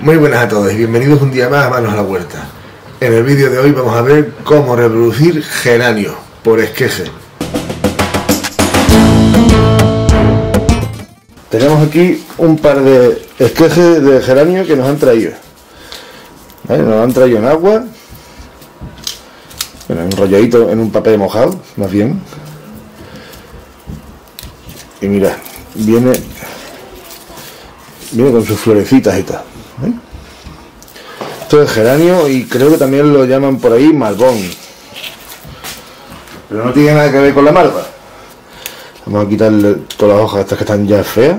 Muy buenas a todos y bienvenidos un día más a Manos a la Huerta. En el vídeo de hoy vamos a ver cómo reproducir geranio por esqueje. Tenemos aquí un par de esquejes de geranio que nos han traído. Nos han traído en agua, bueno, enrolladito en un papel mojado, más bien. Y mira, viene viene con sus florecitas y tal. ¿eh? Esto es geranio y creo que también lo llaman por ahí malbón. Pero no tiene nada que ver con la malva. Vamos a quitarle todas las hojas estas que están ya feas.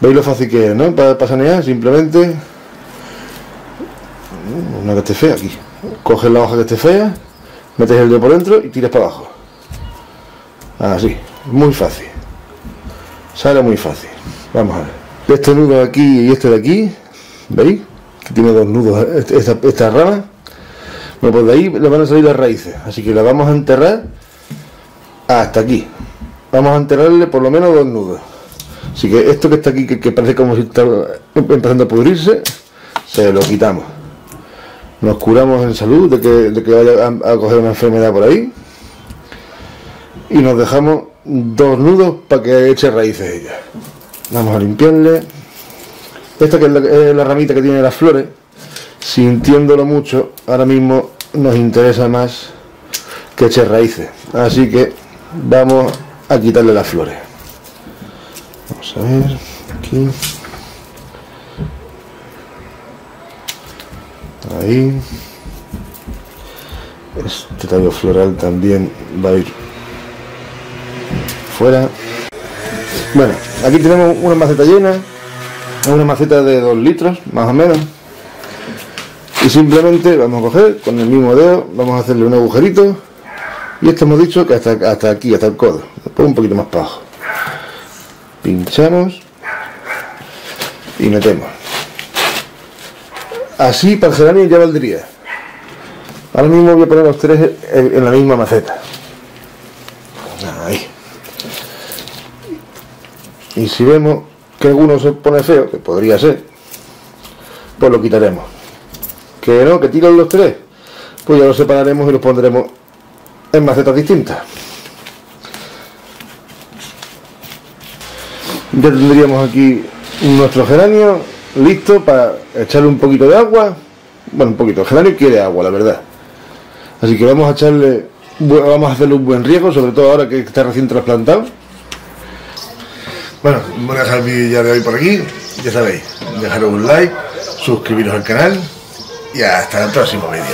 ¿Veis lo fácil que es, no? Para, sanear, simplemente una que esté fea aquí. Coges la hoja que esté fea, metes el dedo por dentro y tiras para abajo. Así, muy fácil. Sale muy fácil. Vamos a ver. Este nudo de aquí y este de aquí, ¿veis? Que tiene dos nudos esta, esta rama. Bueno, pues de ahí le van a salir las raíces. Así que la vamos a enterrar hasta aquí. Vamos a enterrarle por lo menos dos nudos. Así que esto que está aquí, que, parece como si está empezando a pudrirse, se lo quitamos. Nos curamos en salud de que, de que vaya a, a coger una enfermedad por ahí. Y nos dejamos dos nudos para que eche raíces ella. Vamos a limpiarle. Esta que es la, ramita que tiene las flores, sintiéndolo mucho, ahora mismo nos interesa más que eche raíces. Así que vamos a quitarle las flores. Vamos a ver, aquí. Ahí. Este tallo floral también va a ir fuera. Bueno, aquí tenemos una maceta llena, una maceta de 2 litros, más o menos. Y simplemente vamos a coger con el mismo dedo, vamos a hacerle un agujerito. Y esto hemos dicho que hasta, aquí, hasta el codo. Después un poquito más para abajo. Pinchamos y metemos. Así para el geranio ya valdría. Ahora mismo voy a poner los tres en la misma maceta. Ahí. Y si vemos que alguno se pone feo, que podría ser, pues lo quitaremos. Que no, que tiran los tres, pues ya los separaremos y los pondremos en macetas distintas. Ya tendríamos aquí nuestro geranio listo para echarle un poquito de agua. Bueno, un poquito. El geranio quiere agua, la verdad. Así que vamos a echarle, vamos a hacerle un buen riego, sobre todo ahora que está recién trasplantado. Bueno, voy a dejar el vídeo de hoy por aquí. Ya sabéis, dejaros un like, suscribiros al canal y hasta el próximo vídeo.